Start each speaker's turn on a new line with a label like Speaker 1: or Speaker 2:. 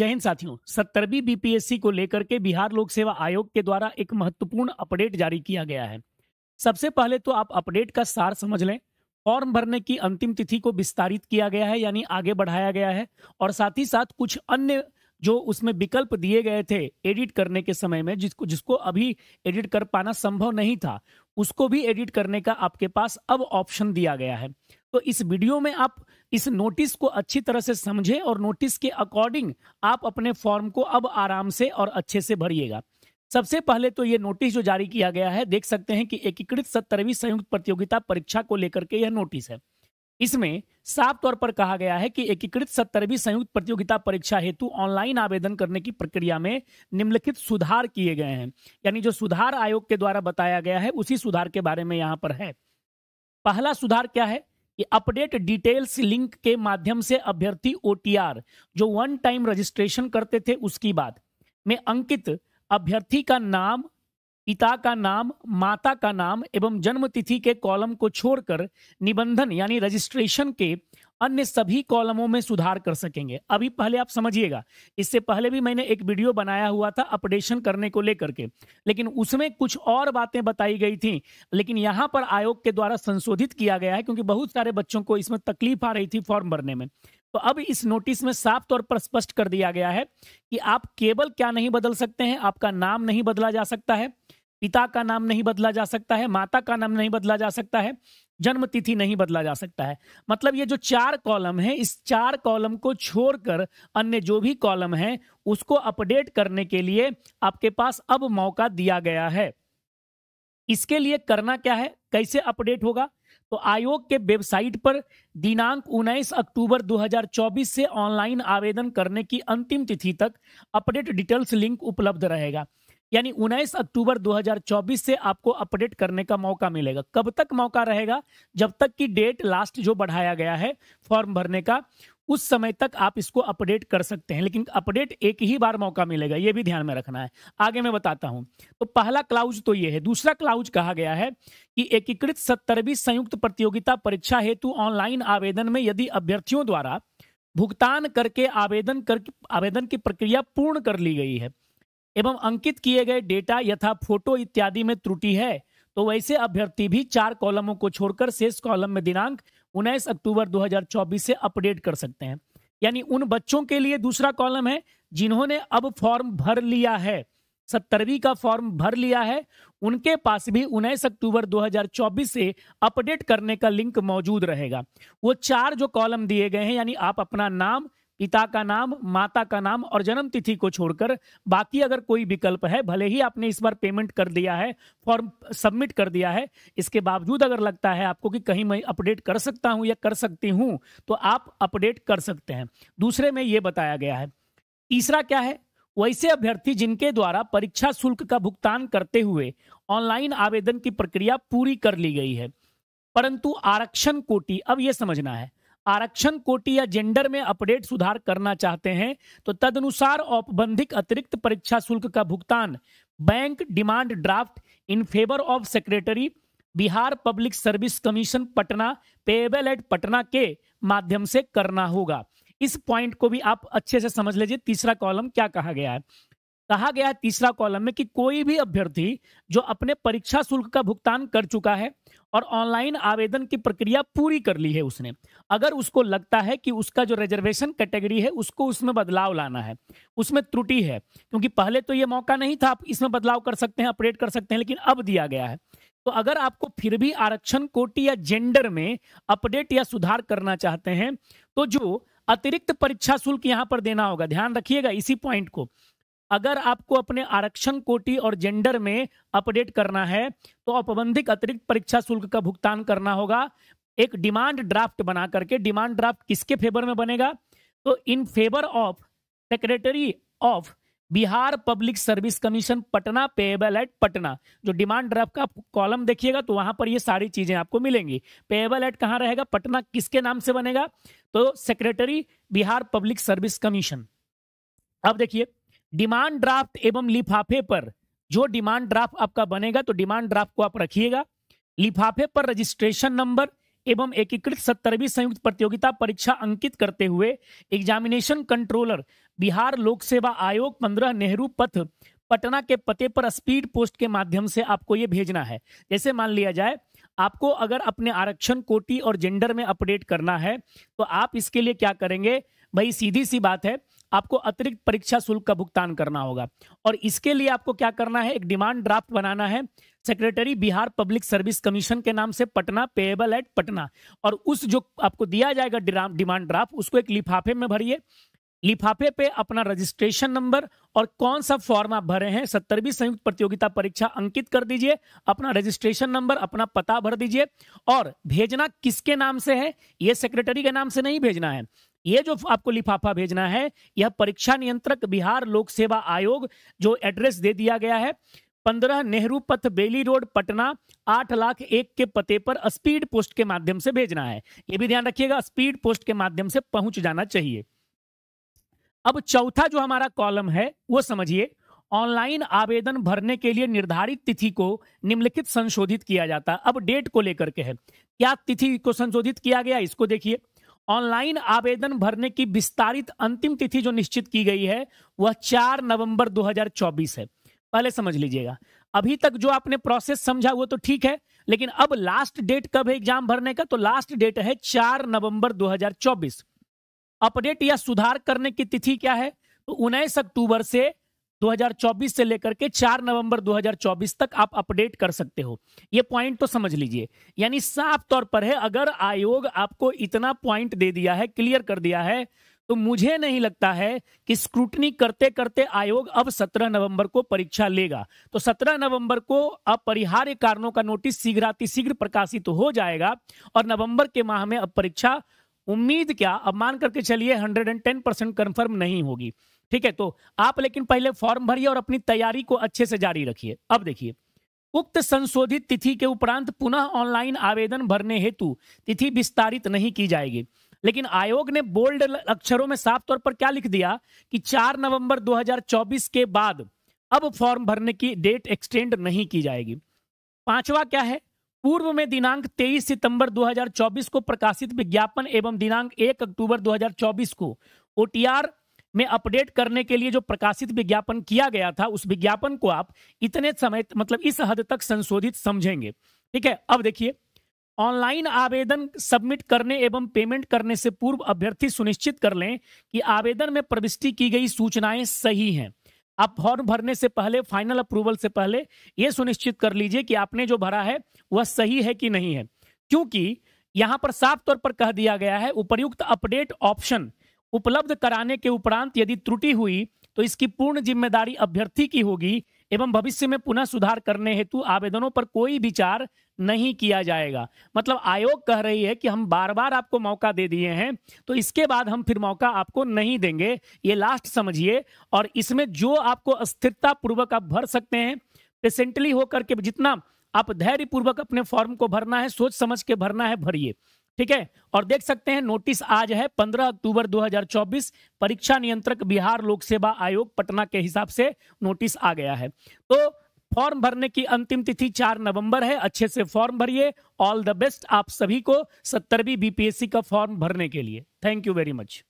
Speaker 1: जय हिंद साथियों, सत्तरवीं बीपीएससी को लेकर के बिहार लोक सेवा आयोग के द्वारा एक महत्वपूर्ण अपडेट जारी किया गया है। सबसे पहले तो आप अपडेट का सार समझ लें। फॉर्म भरने की अंतिम तिथि को विस्तारित किया गया है, यानी आगे बढ़ाया गया है और साथ ही साथ कुछ अन्य जो उसमें विकल्प दिए गए थे एडिट करने के समय में, जिसको जिसको अभी एडिट कर पाना संभव नहीं था, उसको भी एडिट करने का आपके पास अब ऑप्शन दिया गया है। तो इस वीडियो में आप इस नोटिस को अच्छी तरह से समझें और नोटिस के अकॉर्डिंग आप अपने फॉर्म को अब आराम से और अच्छे से भरिएगा। सबसे पहले तो ये नोटिस जो जारी किया गया है, देख सकते हैं कि एकीकृत सत्तरवीं संयुक्त प्रतियोगिता परीक्षा को लेकर के यह नोटिस है। इसमें साफ़ तौर पर कहा गया है कि एकीकृत सत्तरवीं संयुक्त प्रतियोगिता परीक्षा हेतु ऑनलाइन आवेदन करने की प्रक्रिया में निम्नलिखित सुधार किए गए हैं। यानी जो सुधार आयोग के द्वारा बताया गया है, उसी सुधार के बारे में यहाँ पर है। पहला सुधार क्या है? अपडेट डिटेल्स लिंक के माध्यम से अभ्यर्थी ओटीआर जो वन टाइम रजिस्ट्रेशन करते थे, उसकी बात। में अंकित, अभ्यर्थी का नाम, पिता का नाम, माता का नाम, एवं जन्म तिथि के कॉलम को छोड़कर निबंधन, यानी रजिस्ट्रेशन के अन्य सभी कॉलमों में सुधार कर सकेंगे। अभी पहले आप समझिएगा, इससे पहले भी मैंने एक वीडियो बनाया हुआ था अपडेशन करने को लेकर के, लेकिन उसमें कुछ और बातें बताई गई थी, लेकिन यहाँ पर आयोग के द्वारा संशोधित किया गया है क्योंकि बहुत सारे बच्चों को इसमें तकलीफ़ आ रही थी फॉर्म भरने में। तो अब इस नोटिस में साफ़ तौर पर स्पष्ट कर दिया गया है कि आप केवल क्या नहीं बदल सकते हैं, आपका नाम नहीं बदला जा सकता है, पिता का नाम नहीं बदला जा सकता है, माता का नाम नहीं बदला जा सकता है जन्म तिथि नहीं बदला जा सकता है। मतलब ये जो चार कॉलम है, इस चार कॉलम को छोड़कर अन्य जो भी कॉलम है, उसको अपडेट करने के लिए आपके पास अब मौका दिया गया है। इसके लिए करना क्या है? कैसे अपडेट होगा? तो आयोग के वेबसाइट पर दिनांक 19 अक्टूबर 2024 से ऑनलाइन आवेदन करने की अंतिम तिथि तक अपडेट डिटेल्स लिंक उपलब्ध रहेगा। यानी 19 अक्टूबर 2024 से आपको अपडेट करने का मौका मिलेगा। कब तक मौका रहेगा? जब तक की डेट लास्ट जो बढ़ाया गया है, फॉर्म भरने का, उस समय तक आप इसको अपडेट कर सकते हैं। लेकिन अपडेट एक ही बार मौका मिलेगा, ये भी ध्यान में रखना है। आगे मैं बताता हूँ। तो पहला क्लाउज तो ये है। दूसरा क्लाउज कहा गया है कि एकीकृत सत्तरवीं संयुक्त प्रतियोगिता परीक्षा हेतु ऑनलाइन आवेदन में यदि अभ्यर्थियों द्वारा भुगतान करके आवेदन कर, आवेदन की प्रक्रिया पूर्ण कर ली गई है एवं अंकित किए गए डेटा यथा फ़ोटो इत्यादि में त्रुटि है तो वैसे अभ्यर्थी भी चार कॉलमों को छोड़कर शेष कॉलम में दिनांक 19 अक्टूबर 2024 से अपडेट कर सकते हैं। यानी उन बच्चों के लिए दूसरा कॉलम है जिन्होंने अब फॉर्म भर लिया है। सत्तरवीं का फॉर्म भर लिया है, उनके पास भी उन्नीस अक्टूबर 2024 से अपडेट करने का लिंक मौजूद रहेगा। वो चार जो कॉलम दिए गए हैं, यानी आप अपना नाम पिता का नाम, माता का नाम और जन्म तिथि को छोड़कर बाकी अगर कोई विकल्प है, भले ही आपने इस बार पेमेंट कर दिया है फॉर्म सबमिट कर दिया है, इसके बावजूद अगर लगता है आपको कि कहीं मैं अपडेट कर सकता हूँ या कर सकती हूँ तो आप अपडेट कर सकते हैं। दूसरे में ये बताया गया है, तीसरा क्या है? वैसे अभ्यर्थी जिनके द्वारा परीक्षा शुल्क का भुगतान करते हुए ऑनलाइन आवेदन की प्रक्रिया पूरी कर ली गई है, परंतु आरक्षण कोटि, अब यह समझना है आरक्षण कोटि या जेंडर में अपडेट सुधार करना चाहते हैं तो तदनुसार औपबंधिक अतिरिक्त परीक्षा शुल्क का भुगतान, bank demand draft in favour of secretary, Bihar public service commission Patna, payable at Patna के माध्यम से करना होगा। इस पॉइंट को भी आप अच्छे से समझ लीजिए, तीसरा कॉलम क्या कहा गया है? कहा गया है तीसरा कॉलम में कि कोई भी अभ्यर्थी जो अपने परीक्षा शुल्क का भुगतान कर चुका है और ऑनलाइन आवेदन की प्रक्रिया पूरी कर ली है उसने, अगर उसको लगता है कि उसका जो रिजर्वेशन कैटेगरी है, उसको उसमें बदलाव लाना है, उसमें त्रुटि है, क्योंकि पहले तो ये मौका नहीं था, आप इसमें बदलाव कर सकते हैं अपडेट कर सकते हैं, लेकिन अब दिया गया है। तो अगर आपको फिर भी आरक्षण, कोटि या जेंडर में अपडेट या सुधार करना चाहते हैं तो जो अतिरिक्त परीक्षा शुल्क यहाँ पर देना होगा, ध्यान रखिएगा इसी पॉइंट को। अगर आपको अपने आरक्षण कोटि और जेंडर में अपडेट करना है तो औपबंधिक अतिरिक्त परीक्षा शुल्क का भुगतान करना होगा। एक डिमांड ड्राफ्ट बना करके, डिमांड ड्राफ्ट किसके फेवर में बनेगा? तो in favour of secretary of Bihar public service commission, Patna payable at Patna. जो डिमांड ड्राफ्ट का कॉलम देखिएगा तो वहाँ पर ये सारी चीज़ें आपको मिलेंगी। पेएबल एट कहाँ रहेगा? पटना किसके नाम से बनेगा? तो secretary Bihar public service commission. अब देखिए डिमांड ड्राफ्ट एवं लिफाफे पर। जो डिमांड ड्राफ्ट आपका बनेगा तो डिमांड ड्राफ्ट को आप रखिएगा। लिफाफे पर रजिस्ट्रेशन नंबर एवं एकीकृत सत्तरवीं संयुक्त प्रतियोगिता परीक्षा अंकित करते हुए एग्जामिनेशन कंट्रोलर बिहार लोक सेवा आयोग पंद्रह नेहरू पथ, पटना के पते पर स्पीड पोस्ट के माध्यम से आपको ये भेजना है। जैसे मान लिया जाए, आपको अगर अपने आरक्षण, कोटि और जेंडर में अपडेट करना है तो आप इसके लिए क्या करेंगे? भाई, सीधी सी बात है आपको अतिरिक्त परीक्षा शुल्क का भुगतान करना होगा। और इसके लिए आपको क्या करना है? एक डिमांड ड्राफ्ट बनाना है। Secretary Bihar public service commission के नाम से पटना, पेएबल एट पटना। और उस जो आपको दिया जाएगा डिमांड ड्राफ्ट, उसको एक लिफाफे में भरिए। लिफाफे पे अपना रजिस्ट्रेशन नंबर और कौन सा फॉर्म आप भरे हैं, सत्तरवीं संयुक्त प्रतियोगिता परीक्षा अंकित कर दीजिए। अपना रजिस्ट्रेशन नंबर, अपना पता भर दीजिए। और भेजना किसके नाम से है? ये सेक्रेटरी के नाम से नहीं भेजना है। ये जो आपको लिफाफा भेजना है, यह परीक्षा नियंत्रक, बिहार लोक सेवा आयोग जो एड्रेस दे दिया गया है, पंद्रह नेहरू पथ, बेली रोड, पटना, आठ लाख एक के पते पर स्पीड पोस्ट के माध्यम से भेजना है। यह भी ध्यान रखिएगा, स्पीड पोस्ट के माध्यम से पहुँच जाना चाहिए। अब चौथा जो हमारा कॉलम है, वो समझिए, ऑनलाइन आवेदन भरने के लिए निर्धारित तिथि को निम्नलिखित संशोधित किया जाता अब डेट को लेकर के है। क्या तिथि को संशोधित किया गया, इसको देखिए। ऑनलाइन आवेदन भरने की विस्तारित अंतिम तिथि जो निश्चित की गई है, वह 4 नवंबर 2024 है। पहले समझ लीजिएगा। अभी तक जो आपने प्रोसेस समझा, वो तो ठीक है, लेकिन अब लास्ट डेट कब है एग्ज़ाम भरने का? तो लास्ट डेट है 4 नवंबर 2024 अपडेट या सुधार करने की तिथि क्या है? तो उन्नीस अक्टूबर से 2024 से लेकर के 4 नवंबर 2024 तक आप अपडेट कर सकते हो। ये पॉइंट तो समझ लीजिए। यानी साफ़ तौर पर है, अगर आयोग आपको इतना पॉइंट दे दिया है, क्लियर कर दिया है तो मुझे नहीं लगता है कि स्क्रूटनी करते करते आयोग अब 17 नवंबर को परीक्षा लेगा। तो 17 नवंबर को अपरिहार्य कारणों का नोटिस शीघ्र प्रकाशित तो हो जाएगा और नवंबर के माह में अब परीक्षा, उम्मीद क्या? अब मान करके चलिए 110 परसेंट कन्फर्म नहीं होगी। ठीक है तो आप लेकिन पहले फॉर्म भरिए और अपनी तैयारी को अच्छे से जारी रखिए। अब देखिए, उक्त संशोधित तिथि के उपरांत पुनः ऑनलाइन आवेदन भरने हेतु तिथि विस्तारित नहीं की जाएगी। लेकिन आयोग ने बोल्ड अक्षरों में साफ़ तौर पर क्या लिख दिया कि 4 नवंबर 2024 के बाद अब फॉर्म भरने की डेट एक्सटेंड नहीं की जाएगी। पांचवा क्या है? पूर्व में दिनांक 23 सितंबर 2024 को प्रकाशित विज्ञापन एवं दिनांक 1 अक्टूबर 2024 को ओटीआर में अपडेट करने के लिए जो प्रकाशित विज्ञापन किया गया था, उस विज्ञापन को आप इतने समय मतलब इस हद तक संशोधित समझेंगे। ठीक है, अब देखिए, ऑनलाइन आवेदन सबमिट करने एवं पेमेंट करने से पूर्व अभ्यर्थी सुनिश्चित कर लें कि आवेदन में प्रविष्टि की गई सूचनाएँ सही हैं। आप फॉर्म भरने से पहले, फाइनल अप्रूवल से पहले यह सुनिश्चित कर लीजिए कि आपने जो भरा है, वह सही है कि नहीं है। क्योंकि यहाँ पर साफ़ तौर पर कह दिया गया है, उपर्युक्त अपडेट ऑप्शन उपलब्ध कराने के उपरांत यदि त्रुटि हुई तो इसकी पूर्ण ज़िम्मेदारी अभ्यर्थी की होगी एवं भविष्य में पुनः सुधार करने हेतु आवेदनों पर कोई विचार नहीं किया जाएगा। मतलब आयोग कह रही है कि हम बार बार आपको मौका दे दिए हैं तो इसके बाद हम फिर मौका आपको नहीं देंगे। ये लास्ट समझिए और इसमें जो आपको अस्थिरता पूर्वक आप भर सकते हैं पेशेंटली होकर के जितना आप धैर्यपूर्वक अपने फॉर्म को भरना है सोच समझ के भरना है, भरिए। ठीक है? और देख सकते हैं नोटिस आज है 15 अक्टूबर 2024 परीक्षा नियंत्रक बिहार लोक सेवा आयोग पटना के हिसाब से नोटिस आ गया है। तो फॉर्म भरने की अंतिम तिथि 4 नवंबर है, अच्छे से फॉर्म भरिए ऑल द बेस्ट आप सभी को सत्तरवीं बीपीएससी का फॉर्म भरने के लिए। Thank you very much